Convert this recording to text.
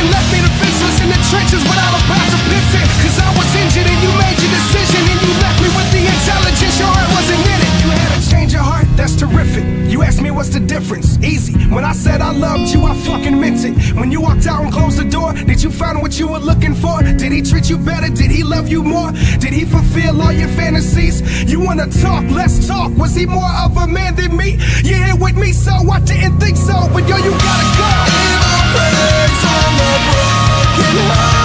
You left me defenseless in the trenches without a pass of pissing Cause I was injured and you made your decision And you left me with the intelligence, your heart wasn't in it. You had a change of heart, that's terrific. You asked me what's the difference, easy. When I said I loved you, I fucking meant it. When you walked out and closed the door Did you find what you were looking for? Did he treat you better? Did he love you more? Did he fulfill all your fantasies? You wanna talk, let's talk. Was he more of a man than me? You're here with me, so I didn't think so. But yo, you gotta go. Broken heart